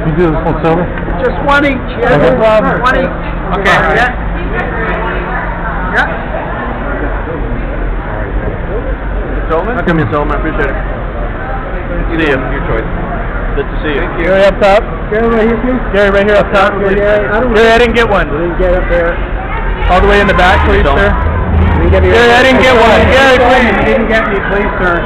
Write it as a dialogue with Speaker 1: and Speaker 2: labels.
Speaker 1: You do this one sober?
Speaker 2: Just one each, yeah?
Speaker 1: No problem.
Speaker 2: One each.
Speaker 1: Okay.
Speaker 2: Yeah. Yeah.
Speaker 1: Tolman?
Speaker 3: How come you Solomon? I appreciate it. See you. Your choice. Good to see you. Thank
Speaker 1: Gary up top.
Speaker 2: Gary, right here, please.
Speaker 1: Gary, right here up top.
Speaker 2: Gary, I don't-
Speaker 1: Gary, I didn't get one.
Speaker 2: Didn't get up there.
Speaker 1: All the way in the back, please, sir.
Speaker 2: Didn't get.
Speaker 1: Gary, I didn't get one. Gary, please.
Speaker 2: Didn't get me, please, sir.